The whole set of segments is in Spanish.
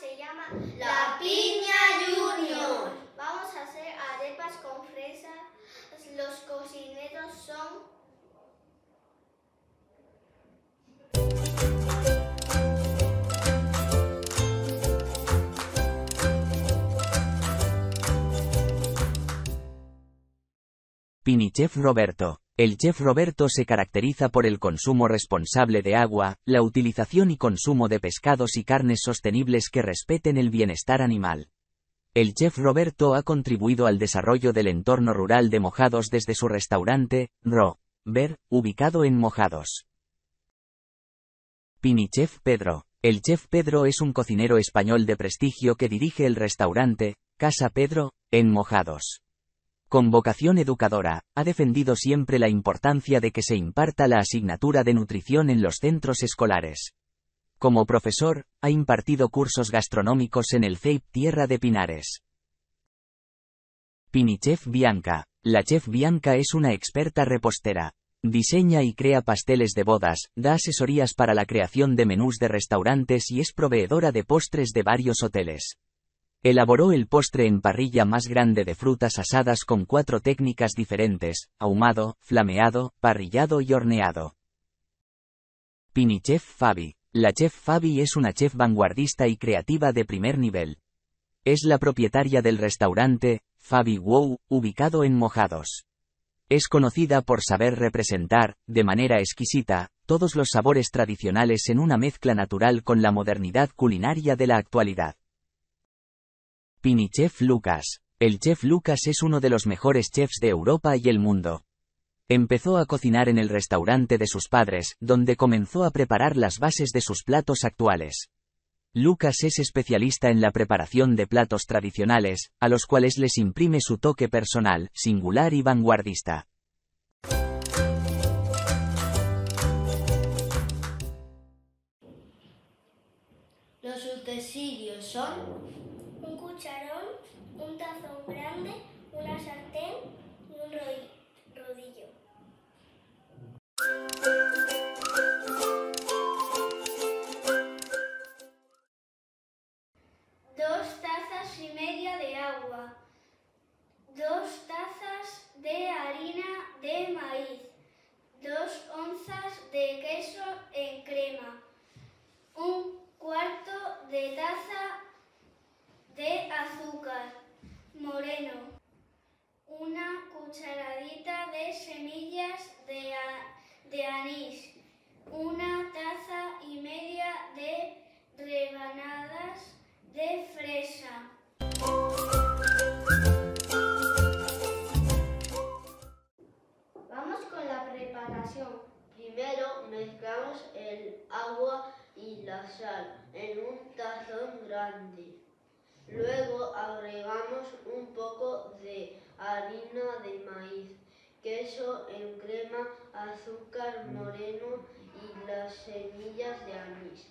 Se llama La Piña Junior. Vamos a hacer arepas con fresas. Los cocineros son Pinichef Roberto. El chef Roberto se caracteriza por el consumo responsable de agua, la utilización y consumo de pescados y carnes sostenibles que respeten el bienestar animal. El chef Roberto ha contribuido al desarrollo del entorno rural de Mojados desde su restaurante, Ro. Ver, ubicado en Mojados. Pinichef Pedro. El chef Pedro es un cocinero español de prestigio que dirige el restaurante, Casa Pedro, en Mojados. Con vocación educadora, ha defendido siempre la importancia de que se imparta la asignatura de nutrición en los centros escolares. Como profesor, ha impartido cursos gastronómicos en el CEIP Tierra de Pinares. Pinichef Bianca. La chef Bianca es una experta repostera. Diseña y crea pasteles de bodas, da asesorías para la creación de menús de restaurantes y es proveedora de postres de varios hoteles. Elaboró el postre en parrilla más grande de frutas asadas con cuatro técnicas diferentes, ahumado, flameado, parrillado y horneado. Pinichef Fabi. La chef Fabi es una chef vanguardista y creativa de primer nivel. Es la propietaria del restaurante, Fabi Wow, ubicado en Mojados. Es conocida por saber representar, de manera exquisita, todos los sabores tradicionales en una mezcla natural con la modernidad culinaria de la actualidad. Pinichef Lucas. El chef Lucas es uno de los mejores chefs de Europa y el mundo. Empezó a cocinar en el restaurante de sus padres, donde comenzó a preparar las bases de sus platos actuales. Lucas es especialista en la preparación de platos tradicionales, a los cuales les imprime su toque personal, singular y vanguardista. Los utensilios son un cucharón, un tazón grande, una sartén y un ro- rodillo. Dos tazas y media de agua. Dos tazas de harina de maíz. Dos onzas de queso en crema. Un cuarto de taza de azúcar moreno, una cucharadita de semillas de, de anís, una taza y media de rebanadas de fresa. Vamos con la preparación. Primero mezclamos el agua y la sal en un tazón grande. Luego agregamos un poco de harina de maíz, queso en crema, azúcar moreno y las semillas de anís.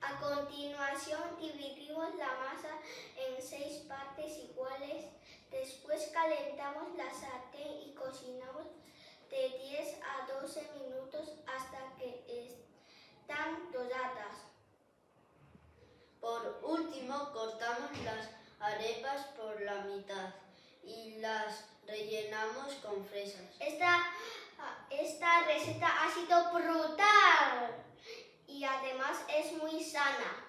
A continuación dividimos la masa en seis partes iguales. Después calentamos la sartén y cocinamos de 10 a 12 minutos hasta que están doradas. Por último, cortamos las arepas por la mitad y las rellenamos con fresas. Esta, esta receta ha sido brutal y además es muy sana.